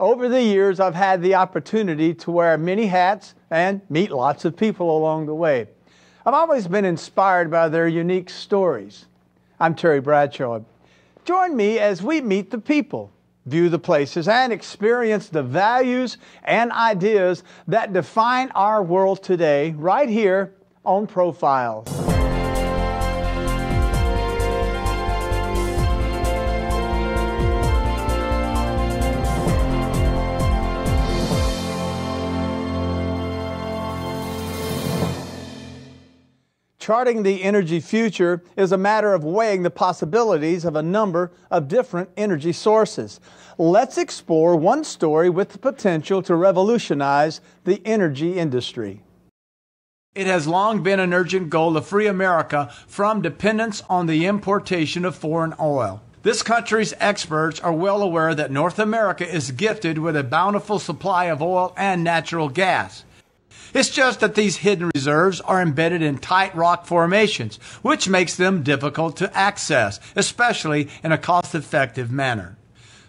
Over the years, I've had the opportunity to wear many hats and meet lots of people along the way. I've always been inspired by their unique stories. I'm Terry Bradshaw. Join me as we meet the people, view the places, and experience the values and ideas that define our world today, right here on Profiles. Charting the energy future is a matter of weighing the possibilities of a number of different energy sources. Let's explore one story with the potential to revolutionize the energy industry. It has long been an urgent goal to free America from dependence on the importation of foreign oil. This country's experts are well aware that North America is gifted with a bountiful supply of oil and natural gas. It's just that these hidden reserves are embedded in tight rock formations, which makes them difficult to access, especially in a cost effective manner.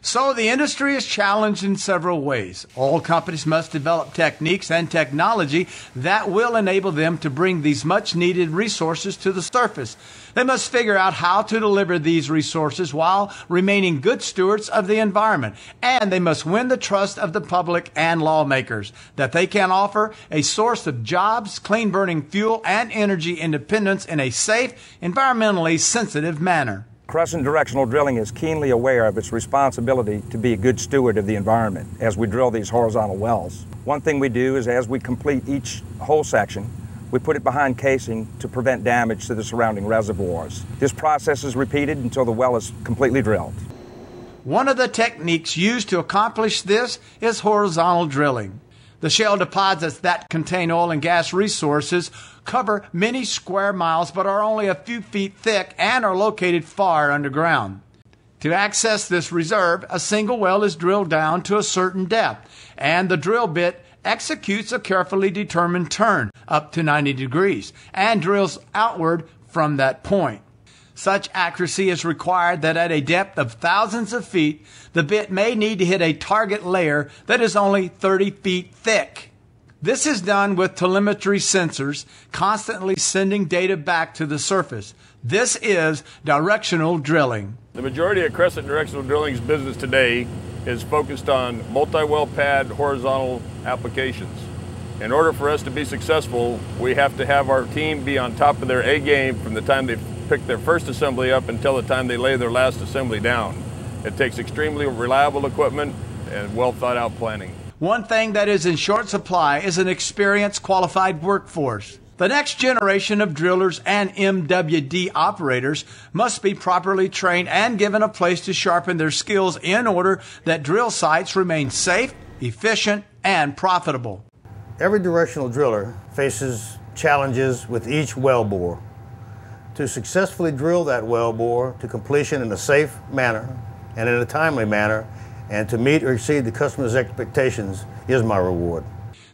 So the industry is challenged in several ways. All companies must develop techniques and technology that will enable them to bring these much needed resources to the surface. They must figure out how to deliver these resources while remaining good stewards of the environment. And they must win the trust of the public and lawmakers that they can offer a source of jobs, clean burning fuel, and energy independence in a safe, environmentally sensitive manner. Crescent Directional Drilling is keenly aware of its responsibility to be a good steward of the environment as we drill these horizontal wells. One thing we do is as we complete each hole section, we put it behind casing to prevent damage to the surrounding reservoirs. This process is repeated until the well is completely drilled. One of the techniques used to accomplish this is horizontal drilling. The shale deposits that contain oil and gas resources cover many square miles but are only a few feet thick and are located far underground. To access this reserve, a single well is drilled down to a certain depth, and the drill bit executes a carefully determined turn up to 90 degrees and drills outward from that point. Such accuracy is required that at a depth of thousands of feet, the bit may need to hit a target layer that is only 30 feet thick. This is done with telemetry sensors constantly sending data back to the surface. This is directional drilling. The majority of Crescent Directional Drilling's business today is focused on multi-well pad horizontal applications. In order for us to be successful, we have to have our team be on top of their A game from the time they pick their first assembly up until the time they lay their last assembly down. It takes extremely reliable equipment and well thought out planning. One thing that is in short supply is an experienced, qualified workforce. The next generation of drillers and MWD operators must be properly trained and given a place to sharpen their skills in order that drill sites remain safe, efficient, and profitable. Every directional driller faces challenges with each well bore. To successfully drill that well bore to completion in a safe manner and in a timely manner and to meet or exceed the customer's expectations is my reward.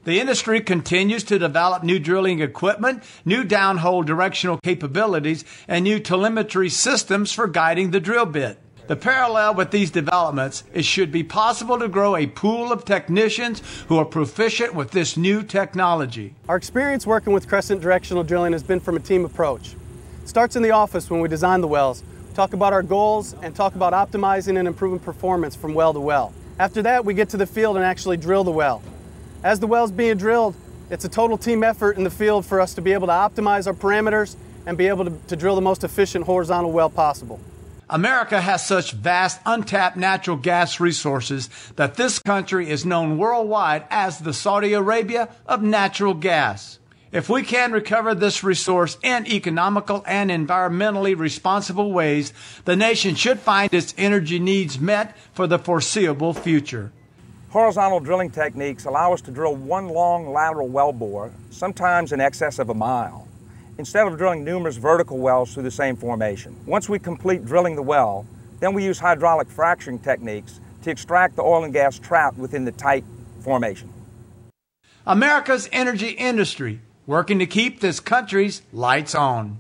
The industry continues to develop new drilling equipment, new downhole directional capabilities, and new telemetry systems for guiding the drill bit. The parallel with these developments is should be possible to grow a pool of technicians who are proficient with this new technology. Our experience working with Crescent Directional Drilling has been from a team approach. Starts in the office when we design the wells, talk about our goals, and talk about optimizing and improving performance from well to well. After that, we get to the field and actually drill the well. As the well's being drilled, it's a total team effort in the field for us to be able to optimize our parameters and be able to, to drill the most efficient horizontal well possible. America has such vast untapped natural gas resources that this country is known worldwide as the Saudi Arabia of natural gas. If we can recover this resource in economical and environmentally responsible ways, the nation should find its energy needs met for the foreseeable future. Horizontal drilling techniques allow us to drill one long lateral well bore, sometimes in excess of a mile, instead of drilling numerous vertical wells through the same formation. Once we complete drilling the well, then we use hydraulic fracturing techniques to extract the oil and gas trapped within the tight formation. America's energy industry working to keep this country's lights on.